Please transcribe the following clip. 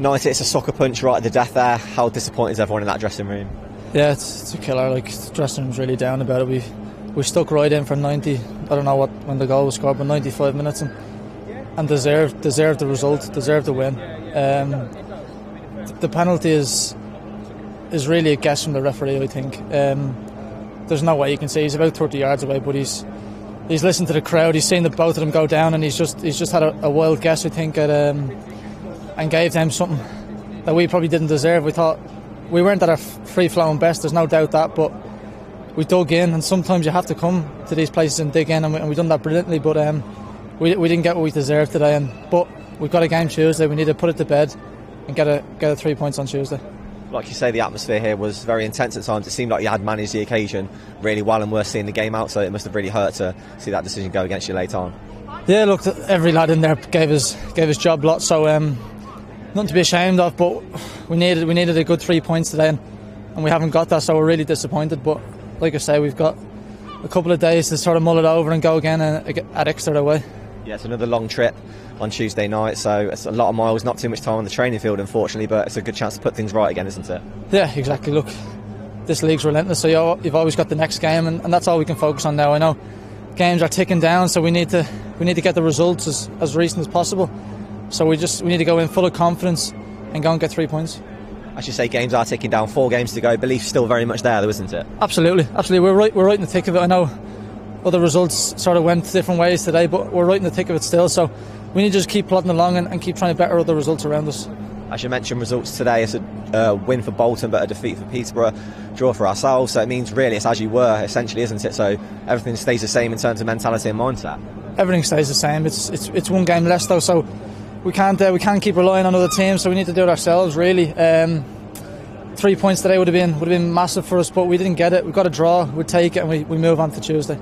Nice, it's a soccer punch right at the death there. How disappointed is everyone in that dressing room? Yeah, it's, it's a killer. Like the dressing room's really down about it. We we stuck right in for 90. I don't know what when the goal was scored, but 95 minutes and and deserved deserved the result, deserved the win. Um, the penalty is is really a guess from the referee. I think um, there's no way you can say he's about 30 yards away, but he's he's listened to the crowd. He's seen the both of them go down, and he's just he's just had a, a wild guess. I think at um, and gave them something that we probably didn't deserve. We thought we weren't at our free flowing best. There's no doubt that, but we dug in, and sometimes you have to come to these places and dig in, and, we, have done that brilliantly. But um, we, we didn't get what we deserved today, and but we've got a game Tuesday. We need to put it to bed and get a get a three points on Tuesday. Like you say, the atmosphere here was very intense at times. It seemed like you had managed the occasion really well and were seeing the game out, so it must have really hurt to see that decision go against you late on. Yeah, look, every lad in there gave us gave his job lot, so um, nothing to be ashamed of. But we needed we needed a good three points today, and, and we haven't got that, so we're really disappointed. But like I say, we've got a couple of days to sort of mull it over and go again uh, and at Exeter away. Yeah, it's another long trip on Tuesday night, so it's a lot of miles, not too much time on the training field, unfortunately, but it's a good chance to put things right again, isn't it? Yeah, exactly. Look, this league's relentless, so you've always got the next game, and, and that's all we can focus on now. I know games are ticking down, so we need to we need to get the results as, as recent as possible. So we just we need to go in full of confidence and go and get three points. I should say, games are ticking down. Four games to go. Belief still very much there, though, isn't it? Absolutely, absolutely. We're right. We're right in the thick of it. I know other results sort of went different ways today, but we're right in the thick of it still. So we need to just keep plodding along and, and keep trying to better other results around us. I should mention results today It's a uh, win for Bolton, but a defeat for Peterborough, draw for ourselves. So it means really it's as you were, essentially, isn't it? So everything stays the same in terms of mentality and mindset. Everything stays the same. It's it's, it's one game less though, so we can't uh, we can't keep relying on other teams. So we need to do it ourselves, really. Um, three points today would have been would have been massive for us, but we didn't get it. We got a draw. We take it and we, we move on to Tuesday.